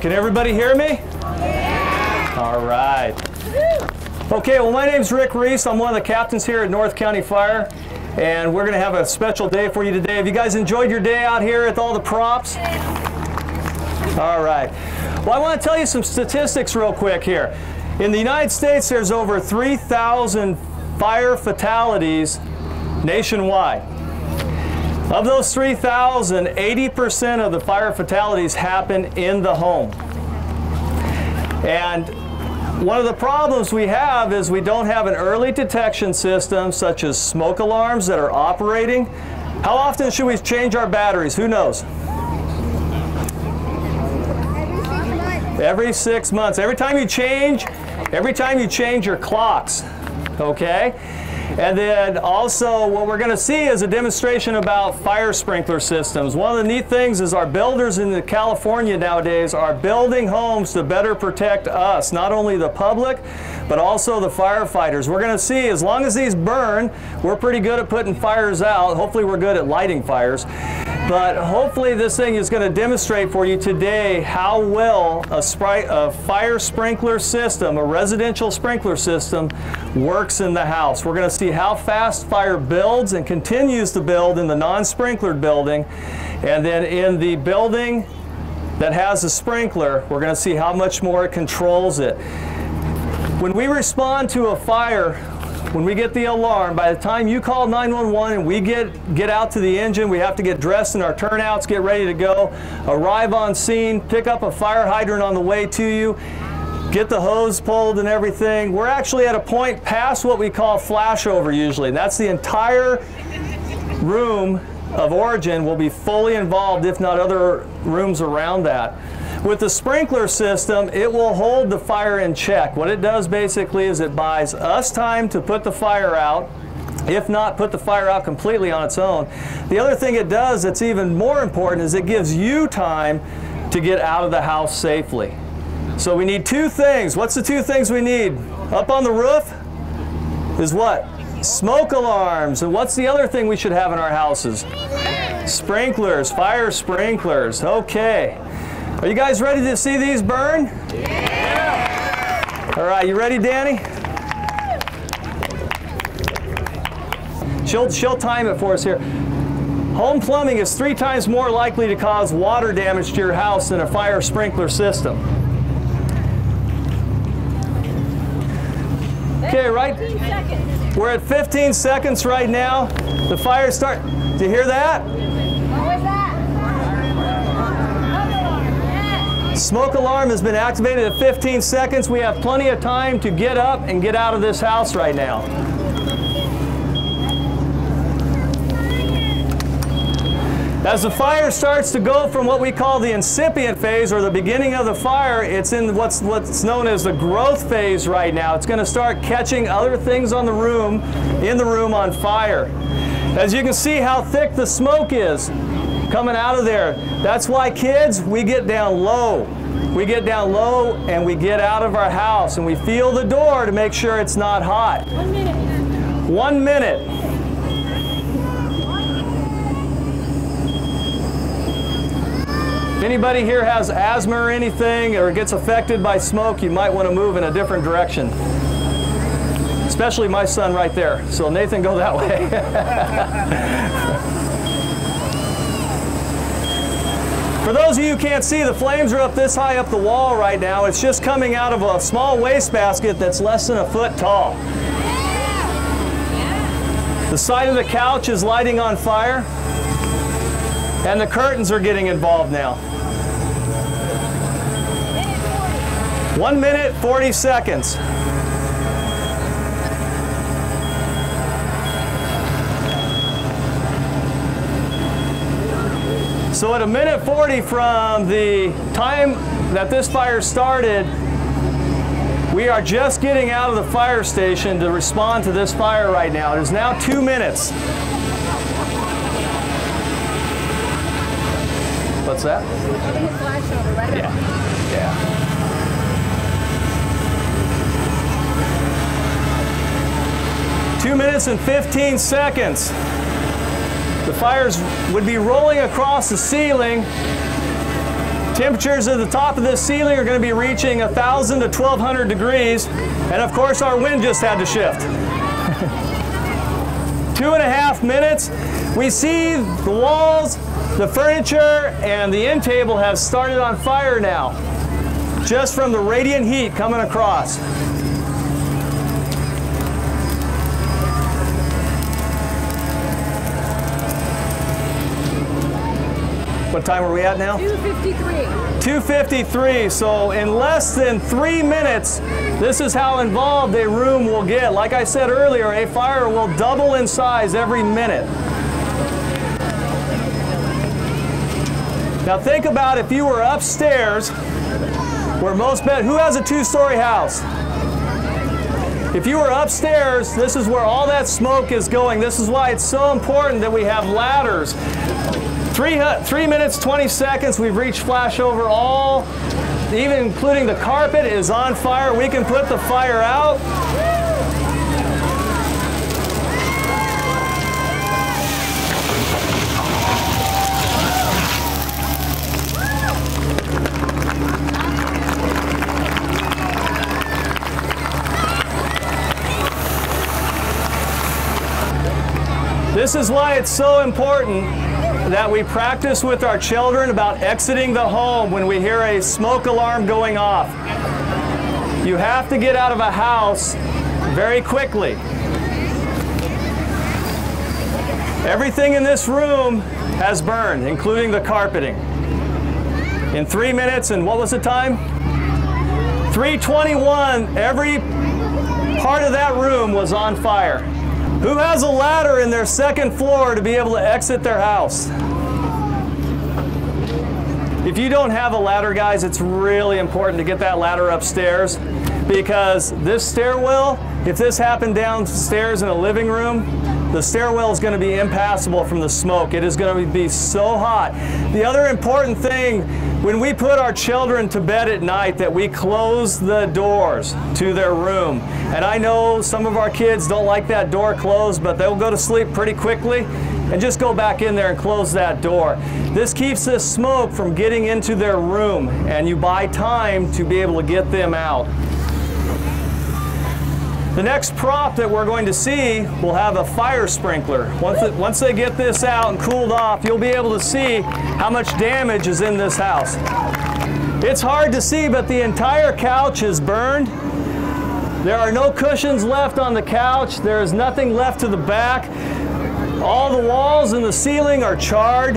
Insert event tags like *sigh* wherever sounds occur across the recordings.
right, can everybody hear me? Yeah. All right. Okay, well, my name's Rick Reese. I'm one of the captains here at North County Fire, and we're going to have a special day for you today. Have you guys enjoyed your day out here with all the props? All right. Well, I want to tell you some statistics real quick here. In the United States, there's over 3,000 fire fatalities nationwide. Of those 3,000, 80% of the fire fatalities happen in the home. And one of the problems we have is we don't have an early detection system such as smoke alarms that are operating. How often should we change our batteries? Who knows? Every six months. Every time you change, every time you change your clocks, okay? And then also what we're going to see is a demonstration about fire sprinkler systems. One of the neat things is our builders in California nowadays are building homes to better protect us, not only the public, but also the firefighters. We're going to see as long as these burn, we're pretty good at putting fires out. Hopefully we're good at lighting fires. But hopefully this thing is going to demonstrate for you today how well a, a, fire sprinkler system, a residential sprinkler system, works in the house. We're going to see how fast fire builds and continues to build in the non-sprinklered building. And then in the building that has a sprinkler, we're going to see how much more it controls it. When we respond to a fire, when we get the alarm, by the time you call 911 and we get, get out to the engine, we have to get dressed in our turnouts, get ready to go, arrive on scene, pick up a fire hydrant on the way to you, get the hose pulled and everything. We're actually at a point past what we call flashover usually. And that's the entire room of origin will be fully involved, if not other rooms around that. With the sprinkler system, it will hold the fire in check. What it does basically is it buys us time to put the fire out, if not put the fire out completely on its own. The other thing it does that's even more important is it gives you time to get out of the house safely. So we need two things. What's the two things we need? Up on the roof is what? Smoke alarms. And what's the other thing we should have in our houses? Sprinklers, fire sprinklers. Okay. Are you guys ready to see these burn? Yeah. All right, you ready, Danny? She'll, she'll time it for us here. Home plumbing is three times more likely to cause water damage to your house than a fire sprinkler system. Okay, right? We're at 15 seconds right now. The fire start. Do you hear that? Smoke alarm has been activated at 15 seconds. We have plenty of time to get up and get out of this house right now. As the fire starts to go from what we call the incipient phase or the beginning of the fire, it's in what's, what's known as the growth phase right now. It's going to start catching other things on the room, in the room on fire. As you can see how thick the smoke is coming out of there. That's why kids, we get down low. We get down low and we get out of our house and we feel the door to make sure it's not hot. One minute. One minute. If anybody here has asthma or anything or gets affected by smoke, you might want to move in a different direction. Especially my son right there. So Nathan, go that way. *laughs* For those of you who can't see, the flames are up this high up the wall right now. It's just coming out of a small wastebasket that's less than a foot tall. The side of the couch is lighting on fire, and the curtains are getting involved now. One minute, 40 seconds. So at a minute 40 from the time that this fire started, we are just getting out of the fire station to respond to this fire right now. It is now two minutes. What's that? Yeah. Yeah. Two minutes and 15 seconds. The fires would be rolling across the ceiling Temperatures at the top of this ceiling are going to be reaching 1,000 to 1,200 degrees. And of course, our wind just had to shift. *laughs* Two and a half minutes. We see the walls, the furniture, and the end table have started on fire now, just from the radiant heat coming across. What time are we at now? 253. 253. So in less than three minutes, this is how involved a room will get. Like I said earlier, a fire will double in size every minute. Now think about if you were upstairs, where most bed, who has a two-story house? If you were upstairs, this is where all that smoke is going. This is why it's so important that we have ladders Three, three minutes, 20 seconds, we've reached flashover. All, even including the carpet, is on fire. We can put the fire out. This is why it's so important that we practice with our children about exiting the home when we hear a smoke alarm going off. You have to get out of a house very quickly. Everything in this room has burned, including the carpeting. In three minutes, and what was the time? 321, every part of that room was on fire. Who has a ladder in their second floor to be able to exit their house? If you don't have a ladder, guys, it's really important to get that ladder upstairs because this stairwell, if this happened downstairs in a living room, the stairwell is going to be impassable from the smoke. It is going to be so hot. The other important thing, when we put our children to bed at night, that we close the doors to their room. And I know some of our kids don't like that door closed, but they'll go to sleep pretty quickly and just go back in there and close that door. This keeps the smoke from getting into their room and you buy time to be able to get them out. The next prop that we're going to see will have a fire sprinkler. Once, it, once they get this out and cooled off, you'll be able to see how much damage is in this house. It's hard to see, but the entire couch is burned. There are no cushions left on the couch. There is nothing left to the back. All the walls and the ceiling are charred.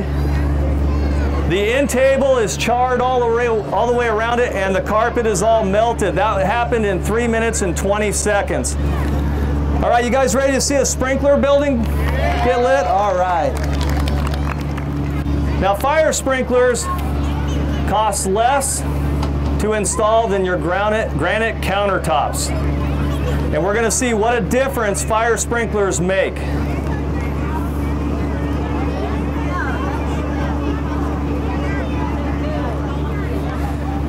The end table is charred all the, way, all the way around it and the carpet is all melted. That happened in 3 minutes and 20 seconds. All right, you guys ready to see a sprinkler building get lit? All right. Now fire sprinklers cost less to install than your granite, granite countertops. And we're going to see what a difference fire sprinklers make.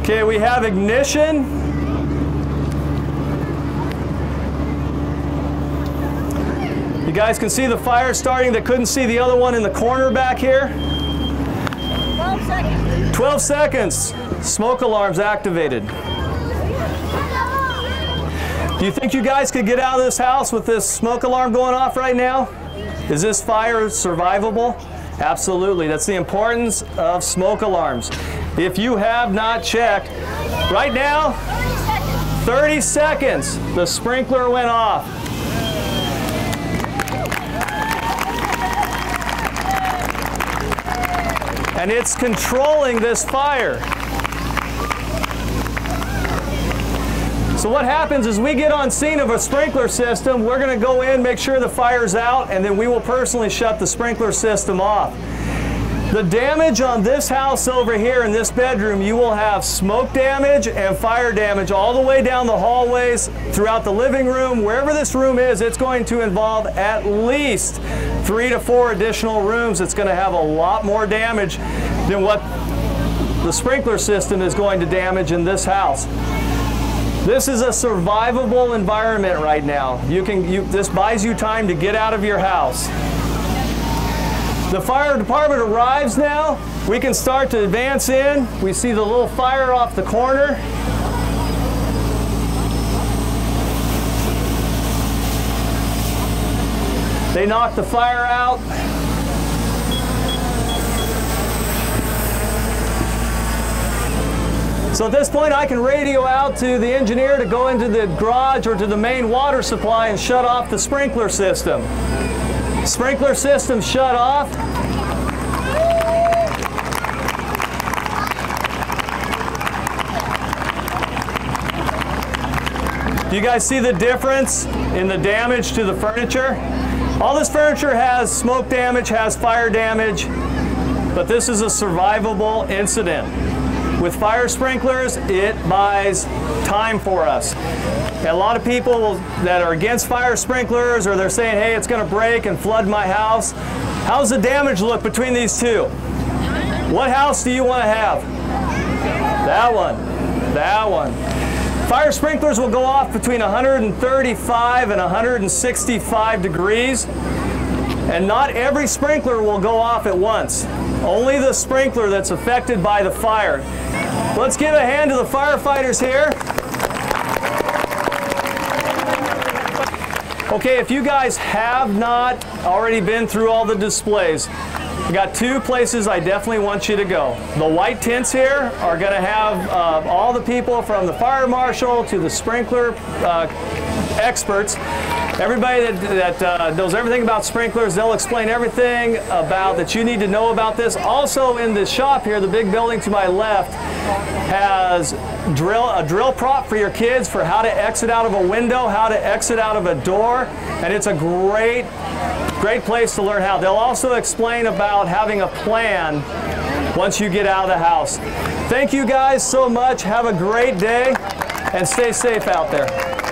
Okay, we have ignition. You guys can see the fire starting. They couldn't see the other one in the corner back here. 12 seconds. 12 seconds. Smoke alarms activated. Do you think you guys could get out of this house with this smoke alarm going off right now? Is this fire survivable? Absolutely. That's the importance of smoke alarms. If you have not checked, right now, 30 seconds, the sprinkler went off. And it's controlling this fire. So what happens is we get on scene of a sprinkler system, we're going to go in, make sure the fire's out, and then we will personally shut the sprinkler system off. The damage on this house over here in this bedroom, you will have smoke damage and fire damage all the way down the hallways, throughout the living room, wherever this room is, it's going to involve at least three to four additional rooms. It's going to have a lot more damage than what the sprinkler system is going to damage in this house. This is a survivable environment right now. You can, you, this buys you time to get out of your house. The fire department arrives now. We can start to advance in. We see the little fire off the corner. They knock the fire out. So at this point, I can radio out to the engineer to go into the garage or to the main water supply and shut off the sprinkler system. Sprinkler system shut off. Do you guys see the difference in the damage to the furniture? All this furniture has smoke damage, has fire damage, but this is a survivable incident. With fire sprinklers, it buys time for us. A lot of people that are against fire sprinklers or they're saying, hey, it's going to break and flood my house. How's the damage look between these two? What house do you want to have? That one. That one. Fire sprinklers will go off between 135 and 165 degrees. And not every sprinkler will go off at once. Only the sprinkler that's affected by the fire. Let's give a hand to the firefighters here. Okay, if you guys have not already been through all the displays, I got two places I definitely want you to go. The white tents here are going to have uh, all the people from the fire marshal to the sprinkler uh, experts Everybody that, that uh, knows everything about sprinklers, they'll explain everything about that you need to know about this. Also in the shop here, the big building to my left has drill a drill prop for your kids for how to exit out of a window, how to exit out of a door, and it's a great, great place to learn how. They'll also explain about having a plan once you get out of the house. Thank you guys so much. Have a great day and stay safe out there.